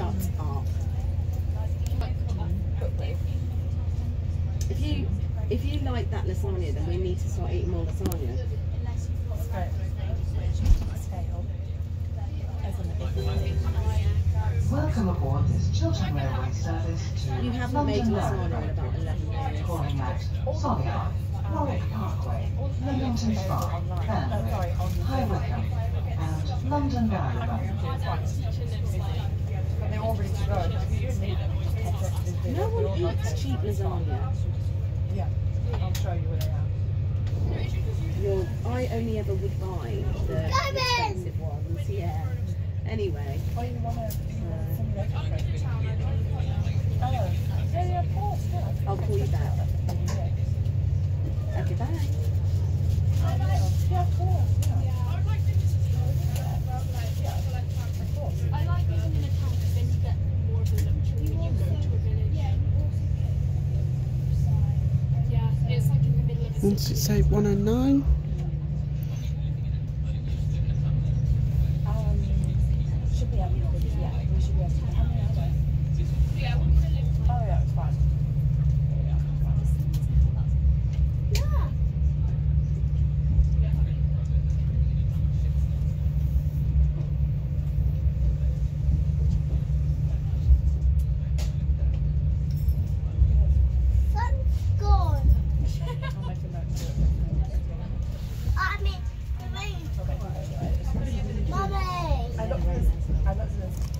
Shut up. If you if you like that lasagna, then we need to start eating more lasagna. Welcome aboard this Chiltern Railway service to You have London made lasagna in about 11. Calling at Solihull, Warwick Parkway, Leamington Spa, Banbury, High Wycombe, and London Marylebone they're already charged. No one eats cheap lasagna. Yeah, I'll show you where they are. I only ever would buy the expensive ones, yeah. Anyway. Oh, you want to, oh, yeah, of course, yeah. I'll call you back. Okay, bye. Bye, bye. Yeah, of course. Insensate 109. I love this.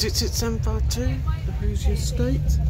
6672, the Hoosier State.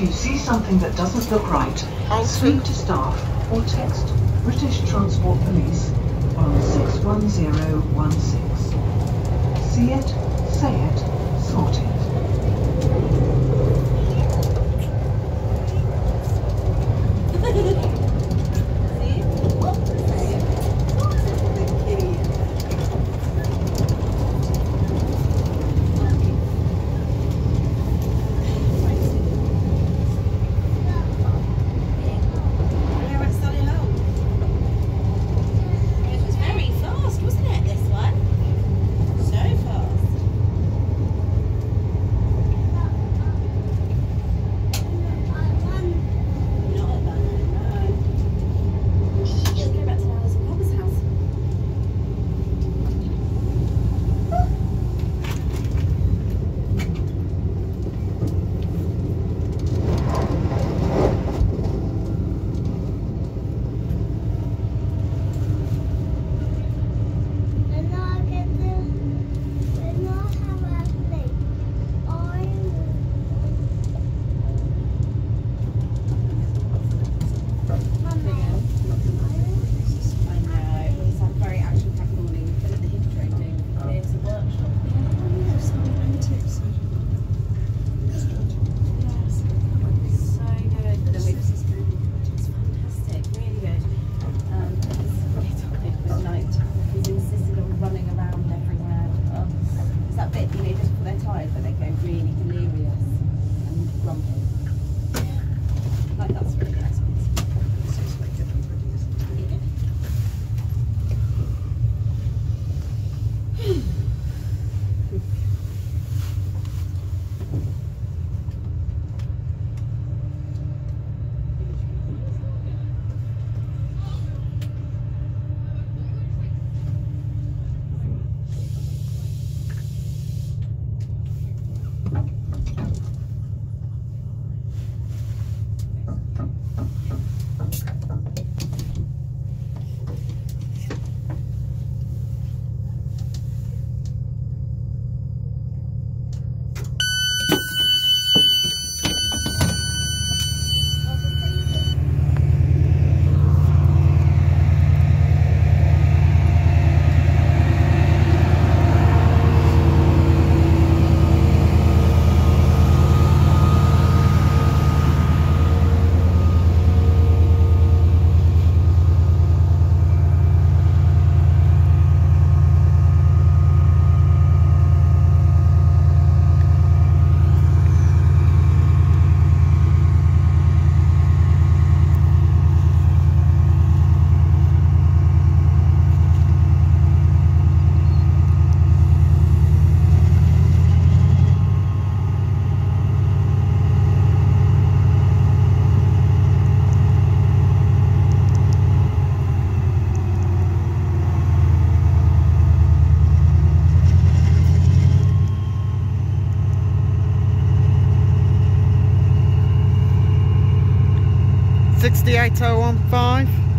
If you see something that doesn't look right, speak to staff or text British Transport Police on 61016. See it, say it, sort it. The 8015.